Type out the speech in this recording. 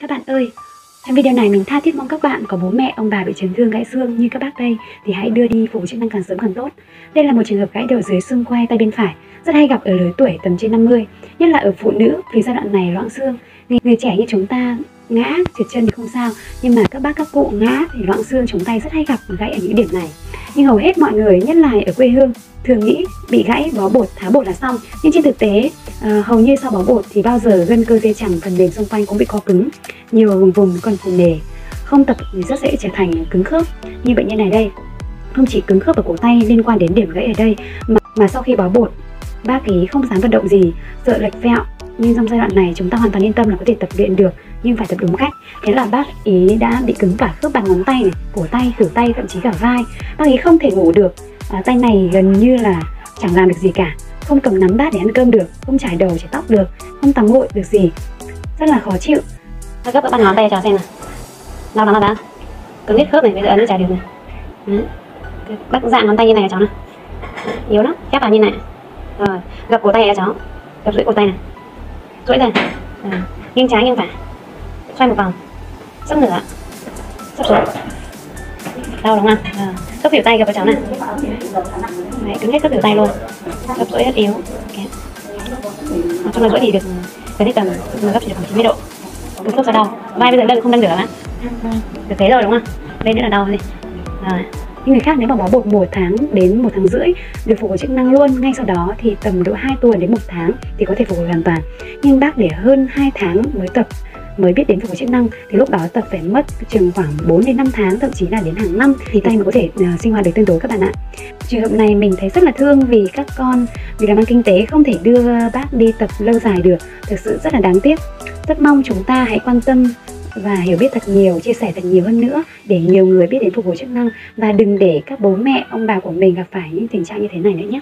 Các bạn ơi, trong video này mình tha thiết mong các bạn có bố mẹ, ông bà bị chấn thương gãy xương như các bác đây thì hãy đưa đi phục chức năng càng sớm càng tốt. Đây là một trường hợp gãy đầu dưới xương quai tay bên phải, rất hay gặp ở lứa tuổi tầm trên 50, nhất là ở phụ nữ vì giai đoạn này loãng xương. Người, người trẻ như chúng ta ngã, trượt chân thì không sao, nhưng mà các bác các cụ ngã thì loãng xương chúng tay rất hay gặp gãy ở những điểm này. Nhưng hầu hết mọi người, nhất là ở quê hương, thường nghĩ bị gãy bó bột tháo bột là xong. Nhưng trên thực tế ờ, hầu như sau bó bột thì bao giờ gân cơ dây chẳng phần mềm xung quanh cũng bị co cứng nhiều vùng vùng còn phù nề. Không tập thì rất dễ trở thành cứng khớp. Như bệnh nhân này đây không chỉ cứng khớp ở cổ tay liên quan đến điểm gãy ở đây mà, mà sau khi bó bột bác ý không dám vận động gì sợ lệch vẹo. Nhưng trong giai đoạn này chúng ta hoàn toàn yên tâm là có thể tập luyện được nhưng phải tập đúng cách. Thế là bác ý đã bị cứng cả khớp bàn ngón tay này cổ tay khử tay thậm chí cả vai. Bác ý không thể ngủ được. À, tay này gần như là chẳng làm được gì cả. Không cầm nắm bát để ăn cơm được không trải đầu chải tóc được không tắm gội được gì. Rất là khó chịu. Thôi gấp bàn ngón tay cho xem nào. Đau lắm đã. Cứng hết khớp này, bây giờ ấn chả được này. Đấy. Bắt dạng ngón tay như này cho cháu này Yếu lắm, khép vào như này. Rồi, gập cổ tay cho cháu. Gập rưỡi cổ tay này. Rưỡi ra. Nghiêng trái nghiêng phải. Xoay một vòng. Sắp nửa sắp xuống. Đau đúng không? À. Khớp hiểu tay các cho cháu này Đấy, cứng hết khớp hiểu tay luôn. Khớp rỗi rất yếu. Okay. Nói chung là rưỡi thì được gần hết tầm gấp chỉ được 90 độ. Cứng khớp ra đau. Vai bây giờ đang không đang được á được thế rồi đúng không? Đây nữa là đau này rồi. Những người khác nếu mà bó bột một tháng đến một tháng rưỡi được phục hồi chức năng luôn ngay sau đó thì tầm độ 2 tuần đến một tháng thì có thể phục hồi hoàn toàn. Nhưng bác để hơn 2 tháng mới tập mới biết đến phục hồi chức năng thì lúc đó tập phải mất chừng khoảng 4 đến 5 tháng thậm chí là đến hàng năm thì tay mới có thể uh, sinh hoạt được tương đối các bạn ạ trường hợp này mình thấy rất là thương vì các con vì làm ăn kinh tế không thể đưa bác đi tập lâu dài được thực sự rất là đáng tiếc rất mong chúng ta hãy quan tâm và hiểu biết thật nhiều, chia sẻ thật nhiều hơn nữa để nhiều người biết đến phục hồi chức năng và đừng để các bố mẹ, ông bà của mình gặp phải những tình trạng như thế này nữa nhé.